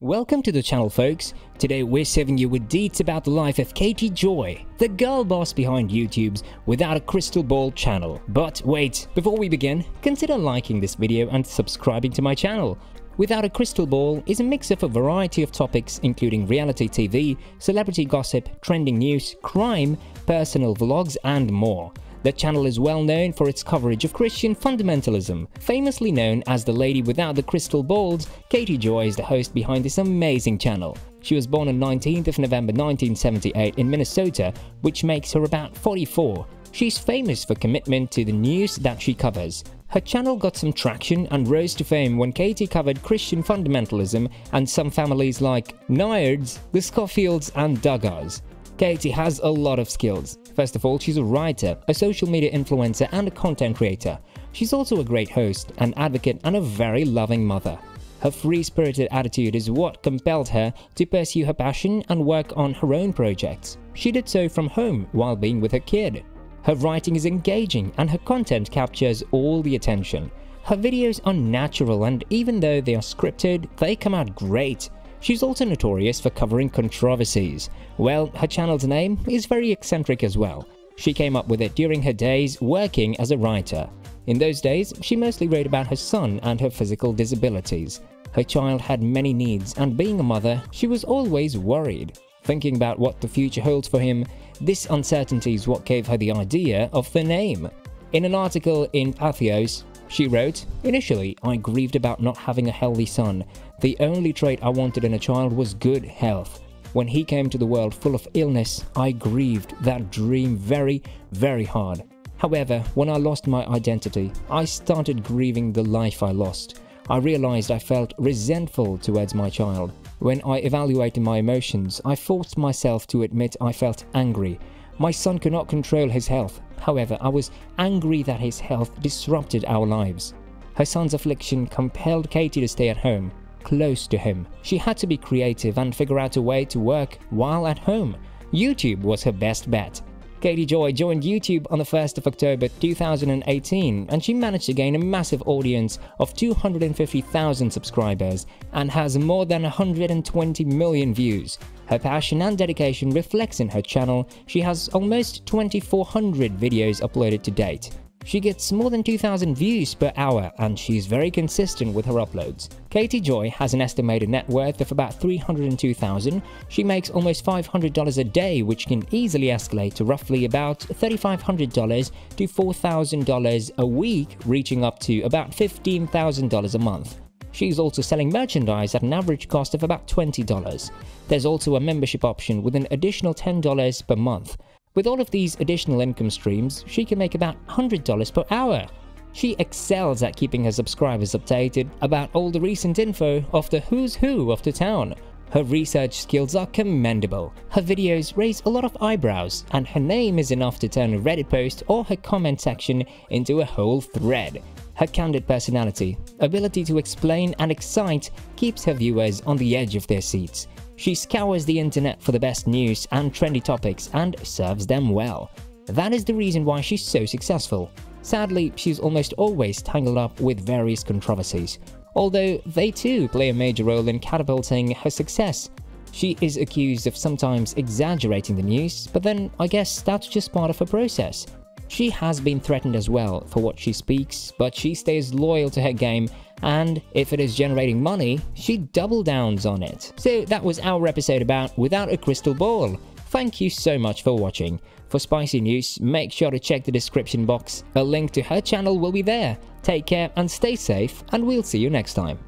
Welcome to the channel folks. Today we're serving you with deets about the life of Katie Joy, the girl boss behind YouTube's Without a Crystal Ball channel. But wait, before we begin, consider liking this video and subscribing to my channel. Without a Crystal Ball is a mix of a variety of topics including reality TV, celebrity gossip, trending news, crime, personal vlogs and more. The channel is well known for its coverage of Christian fundamentalism. Famously known as the Lady Without the Crystal Balls, Katie Joy is the host behind this amazing channel. She was born on 19th of November 1978 in Minnesota, which makes her about 44. She's famous for commitment to the news that she covers. Her channel got some traction and rose to fame when Katie covered Christian fundamentalism and some families like Nerds, the Scofields and Duggars. Katie has a lot of skills. First of all, she's a writer, a social media influencer, and a content creator. She's also a great host, an advocate, and a very loving mother. Her free spirited attitude is what compelled her to pursue her passion and work on her own projects. She did so from home while being with her kid. Her writing is engaging and her content captures all the attention. Her videos are natural and even though they are scripted, they come out great. She's also notorious for covering controversies. Well, her channel's name is very eccentric as well. She came up with it during her days working as a writer. In those days, she mostly wrote about her son and her physical disabilities. Her child had many needs, and being a mother, she was always worried. Thinking about what the future holds for him, this uncertainty is what gave her the idea of the name. In an article in Patheos, she wrote, Initially, I grieved about not having a healthy son. The only trait I wanted in a child was good health. When he came to the world full of illness, I grieved that dream very, very hard. However, when I lost my identity, I started grieving the life I lost. I realized I felt resentful towards my child. When I evaluated my emotions, I forced myself to admit I felt angry. My son could not control his health. However, I was angry that his health disrupted our lives. Her son's affliction compelled Katie to stay at home, close to him. She had to be creative and figure out a way to work while at home. YouTube was her best bet. Katie Joy joined YouTube on the 1st of October 2018 and she managed to gain a massive audience of 250,000 subscribers and has more than 120 million views. Her passion and dedication reflects in her channel. She has almost 2400 videos uploaded to date. She gets more than 2000 views per hour and she's very consistent with her uploads. Katie Joy has an estimated net worth of about 302,000. She makes almost $500 a day which can easily escalate to roughly about $3,500 to $4,000 a week reaching up to about $15,000 a month. She's also selling merchandise at an average cost of about $20. There's also a membership option with an additional $10 per month. With all of these additional income streams, she can make about $100 per hour. She excels at keeping her subscribers updated about all the recent info of the who's who of the town. Her research skills are commendable. Her videos raise a lot of eyebrows, and her name is enough to turn a Reddit post or her comment section into a whole thread. Her candid personality, ability to explain and excite keeps her viewers on the edge of their seats. She scours the internet for the best news and trendy topics and serves them well. That is the reason why she's so successful. Sadly, she's almost always tangled up with various controversies, although they too play a major role in catapulting her success. She is accused of sometimes exaggerating the news, but then I guess that's just part of her process. She has been threatened as well for what she speaks, but she stays loyal to her game and if it is generating money, she double downs on it. So that was our episode about Without a Crystal Ball. Thank you so much for watching. For spicy news, make sure to check the description box. A link to her channel will be there. Take care and stay safe, and we'll see you next time.